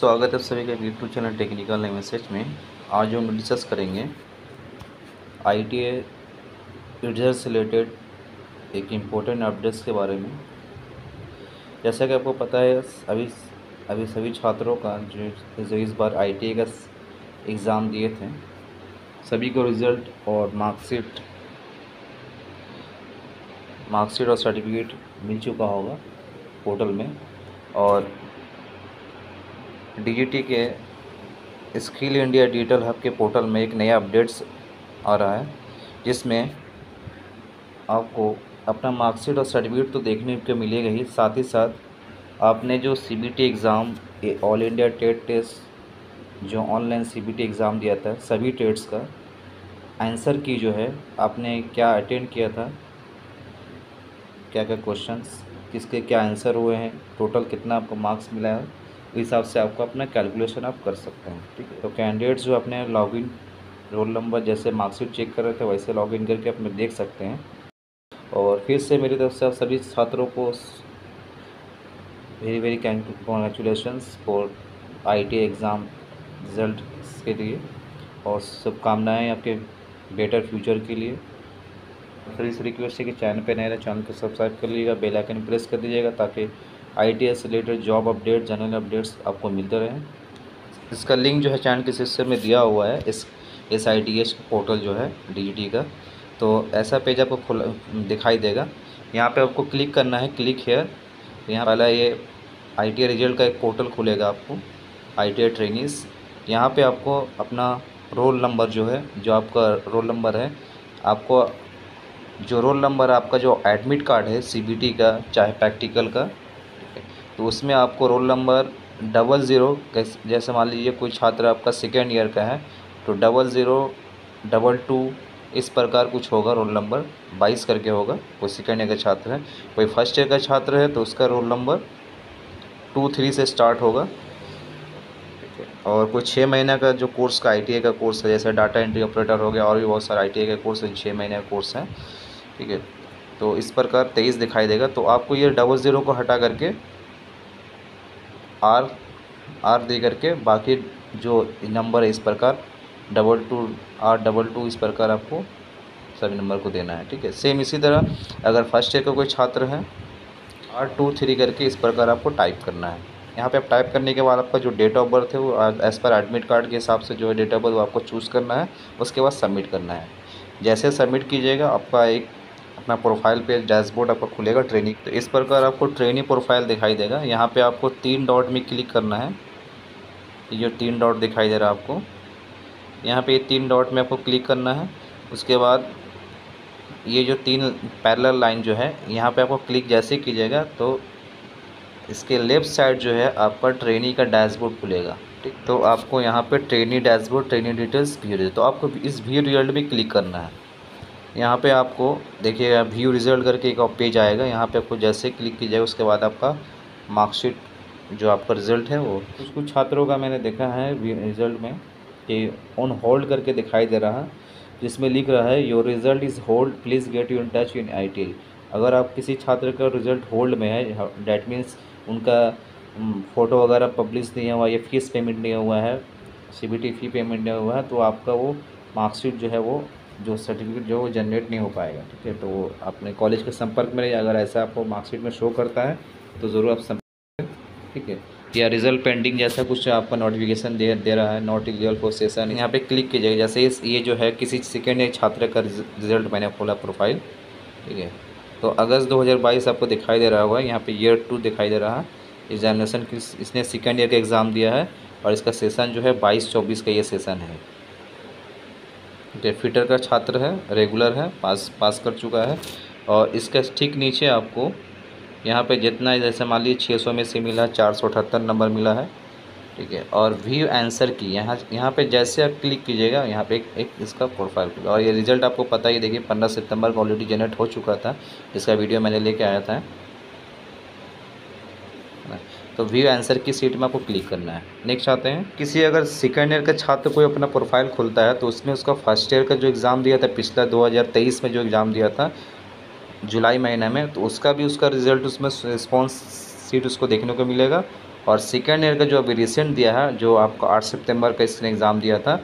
स्वागत है सभी का यूट्यूब चैनल टेक्निकल मैसेज में आज हम डिस्कस करेंगे आई टी रिज़ल्ट से रिलेटेड एक इम्पोर्टेंट अपडेट्स के बारे में। जैसा कि आपको पता है, अभी अभी सभी छात्रों का जो जो इस बार आई टी का एग्ज़ाम दिए थे, सभी को रिज़ल्ट और मार्कशीट मार्कशीट और सर्टिफिकेट मिल चुका होगा पोर्टल में और डीजीटी के स्किल इंडिया डिजिटल हब के पोर्टल में एक नया अपडेट्स आ रहा है, जिसमें आपको अपना मार्कशीट और सर्टिफिकेट तो देखने को मिलेगा ही। साथ ही साथ आपने जो सीबीटी एग्ज़ाम ऑल इंडिया टेट टेस्ट जो ऑनलाइन सीबीटी एग्ज़ाम दिया था, सभी टेट्स का आंसर की जो है, आपने क्या अटेंड किया था? क्या क्या क्वेश्चंस किसके क्या आंसर हुए हैं? टोटल कितना आपको मार्क्स मिला है? हिसाब से आपको अपना कैलकुलेशन आप कर सकते हैं, ठीक है? तो कैंडिडेट्स जो अपने लॉगिन रोल नंबर जैसे मार्कशीट चेक कर रहे थे, वैसे लॉगिन करके अपने देख सकते हैं। और फिर से मेरी तरफ़ से आप सभी छात्रों को very very congratulations for IT exam result के लिए और शुभकामनाएँ आपके बेटर फ्यूचर के लिए। फिर से रिक्वेस्ट है कि चैनल पे नए रहे चैनल को सब्सक्राइब कर लीजिएगा बेल आइकन प्रेस कर दीजिएगा ताकि I S related job update general updates आपको मिलते रहें। इसका लिंक जो है चैनल के सिस्टम में दिया हुआ है, इस S I T H portal जो है डी का। तो ऐसा पेज आपको खुला, दिखाई देगा। यहाँ पे आपको क्लिक करना है क्लिक हेयर यहाँ पहला ये आई टी रिज़ल्ट का एक पोर्टल खुलेगा आपको आई टी ट्रेनिस यहाँ पे आपको अपना रोल नंबर जो है, जो आपका रोल नंबर है, आपको जो रोल नंबर आपका जो एडमिट कार्ड है सीबीटी का, चाहे प्रैक्टिकल का तो उसमें आपको रोल नंबर डबल ज़ीरो जैसे मान लीजिए कोई छात्र आपका सेकेंड ईयर का है तो डबल ज़ीरो, डबल टू, इस प्रकार कुछ होगा रोल नंबर, बाईस करके होगा, कोई सेकेंड ईयर का छात्र है। कोई फ़र्स्ट ईयर का छात्र है तो उसका रोल नंबर टू थ्री से स्टार्ट होगा। और कोई छः महीने का जो कोर्स का आईटीआई का कोर्स है, जैसे डाटा एंट्री ऑपरेटर हो गया, और भी बहुत सारे आई का कोर्स है छः महीने का कोर्स है, ठीक है? तो इस प्रकार तेईस दिखाई देगा। तो आपको ये डबल ज़ीरो को हटा करके आर आर दे करके बाकी जो नंबर है इस प्रकार double two R double two इस प्रकार आपको सभी नंबर को देना है, ठीक है? सेम इसी तरह, अगर फ़र्स्ट ईयर का कोई छात्र है, आर टू थ्री करके इस प्रकार आपको टाइप करना है। यहाँ पे आप टाइप करने के बाद आपका जो डेट ऑफ़ बर्थ है, वो एज़ पर एडमिट कार्ड के हिसाब से जो है डेट ऑफ़ बर्थ वो आपको चूज़ करना है, उसके बाद सबमिट करना है। जैसे सबमिट कीजिएगा, आपका एक अपना प्रोफ़ाइल पे डैशबोर्ड आपका खुलेगा ट्रेनिंग तो इस प्रकार आपको ट्रेनिंग प्रोफ़ाइल दिखाई देगा। यहाँ पे आपको तीन डॉट में क्लिक करना है। ये जो तीन डॉट दिखाई दे रहा है आपको। यहाँ पे ये तीन डॉट में आपको क्लिक करना है। उसके बाद ये जो तीन पैरेलल लाइन जो है, यहाँ पे आपको क्लिक जैसे कीजिएगा तो इसके लेफ़्ट साइड जो है, आपका ट्रेनिंग का डैशबोर्ड खुलेगा। ठीक? तो आपको यहाँ पे training dashboard training details view तो आपको इस व्यू रिज़ल्ट में क्लिक करना है। यहाँ पे आपको, देखिएगा व्यू रिज़ल्ट करके एक पेज आएगा। यहाँ पे आपको जैसे क्लिक कीजिएगा उसके बाद आपका मार्कशीट जो आपका रिज़ल्ट है वो। कुछ कुछ छात्रों का मैंने देखा है रिज़ल्ट में कि ऑन होल्ड करके दिखाई दे रहा है जिसमें लिख रहा है your result is hold please get you in touch in I अगर आप किसी छात्र का रिज़ल्ट होल्ड में है डैट मीन्स उनका फ़ोटो वगैरह पब्लिश नहीं हुआ, या फ़ीस पेमेंट नहीं हुआ है सी फ़ी पेमेंट नहीं हुआ है तो आपका वो मार्कशीट जो है वो जो सर्टिफिकेट जो वो जनरेट नहीं हो पाएगा, ठीक है? तो अपने कॉलेज के संपर्क में रहिए। अगर ऐसा आपको मार्कशीट में शो करता है तो ज़रूर आप संपर्क ठीक है? या रिज़ल्ट पेंडिंग जैसा कुछ आपका नोटिफिकेशन दे दे रहा है नॉट फॉर सेशन यहाँ पे क्लिक कीजिएगा। जैसे ये जो है किसी सेकेंड ईयर छात्र का रिज़ल्ट मैंने खोला प्रोफ़ाइल ठीक है? तो अगस्त 2022 आपको दिखाई दे रहा होगा, यहाँ पे ईयर टू दिखाई दे रहा है। एग्जामिनेशन किस, इसने सेकेंड ईयर का एग्ज़ाम दिया है और इसका सेशन जो है बाईस चौबीस का ये सेशन है। फिटर का छात्र है रेगुलर है पास पास कर चुका है और इसके ठीक नीचे आपको यहाँ पे जितना जैसे मान लीजिए 600 में से मिला चार सौ अठहत्तर नंबर मिला है ठीक है? और व्यू आंसर की यहाँ यहाँ पे जैसे आप क्लिक कीजिएगा यहाँ पे एक, एक इसका प्रोफ़ाइल खुला। और ये रिज़ल्ट आपको पता ही देखिए पंद्रह सितंबर को ऑलरेडी जनरेट हो चुका था इसका वीडियो मैंने लेके आया था। तो व्यू आंसर की सीट में आपको क्लिक करना है। नेक्स्ट आते हैं। किसी अगर सेकेंड ईयर का छात्र कोई अपना प्रोफ़ाइल खुलता है तो उसमें उसका फ़र्स्ट ईयर का जो एग्ज़ाम दिया था, पिछला 2023 में जो एग्ज़ाम दिया था, जुलाई महीने में तो उसका भी उसका रिज़ल्ट उसमें रिस्पॉन्स सीट उसको देखने को मिलेगा। और सेकेंड ईयर का जो अभी रिसेंट दिया है, जो आपको आठ सितंबर का इसने एग्ज़ाम दिया था,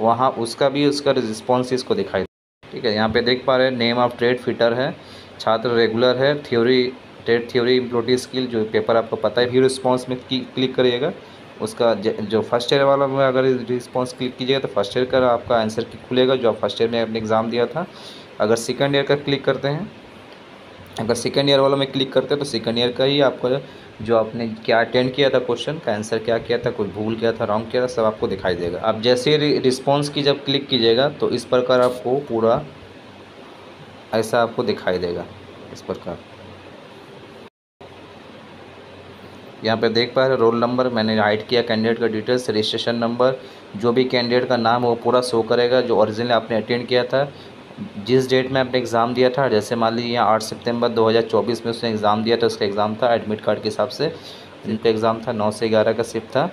वहाँ उसका भी उसका रिस्पॉन्स इसको दिखाई ठीक है, यहाँ पे देख पा रहे हैं नेम ऑफ़ ट्रेड फिटर है, छात्र रेगुलर है theory trade theory employability skill जो पेपर आपको पता है भी रिस्पॉन्स में क्लिक करिएगा। उसका जो फ़र्स्ट ईयर वाला में अगर रिस्पॉन्स क्लिक कीजिएगा तो फ़र्स्ट ईयर का आपका आंसर खुलेगा, जो आप फ़र्स्ट ईयर में आपने एग्ज़ाम दिया था। अगर सेकेंड ईयर का क्लिक करते हैं, अगर सेकेंड ईयर वाला में क्लिक करते हैं तो सेकेंड ईयर का ही आपको जो आपने क्या अटेंड किया था क्वेश्चन का आंसर क्या किया था कुछ भूल किया था रॉन्ग किया था, सब आपको दिखाई देगा। आप जैसे रिस्पॉन्स की जब क्लिक कीजिएगा तो इस प्रकार आपको पूरा ऐसा आपको दिखाई देगा, इस प्रकार। यहाँ पे देख पा रहे रोल नंबर मैंने राइट किया कैंडिडेट का डिटेल्स रजिस्ट्रेशन नंबर जो भी कैंडिडेट का नाम वो पूरा शो करेगा, जो ओरिजिनल आपने अटेंड किया था। जिस डेट में आपने एग्ज़ाम दिया था, जैसे मान लीजिए यहाँ आठ सितंबर 2024 में उसने एग्ज़ाम दिया था, उसका एग्ज़ाम था एडमिट कार्ड के हिसाब से। जिनका एग्ज़ाम था, नौ से ग्यारह का शिफ्ट था।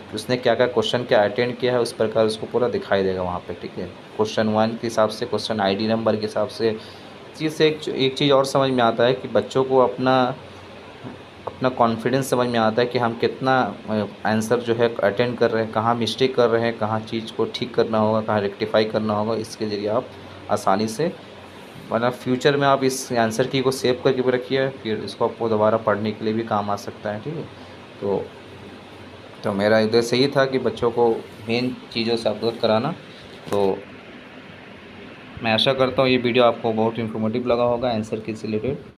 उसने क्या क्या क्वेश्चन क्या अटेंड किया है, उस प्रकार उसको पूरा दिखाई देगा वहाँ पे, ठीक है? क्वेश्चन वन के हिसाब से क्वेश्चन आईडी नंबर के हिसाब से। चीज़ से एक चीज़ और समझ में आता है कि बच्चों को अपना अपना कॉन्फिडेंस समझ में आता है कि हम कितना आंसर जो है अटेंड कर रहे हैं, कहाँ मिस्टेक कर रहे हैं, कहाँ चीज़ को ठीक करना होगा, कहाँ रेक्टिफाई करना होगा, इसके ज़रिए आप आसानी से मतलब फ्यूचर में आप इस आंसर की को सेव करके भी रखिए, फिर इसको आपको दोबारा पढ़ने के लिए भी काम आ सकता है, ठीक है? तो तो मेरा उद्देश्य यही था कि बच्चों को मेन चीज़ों से अवगत कराना तो मैं आशा करता हूँ ये वीडियो आपको बहुत इन्फॉर्मेटिव लगा होगा आंसर के रिलेटेड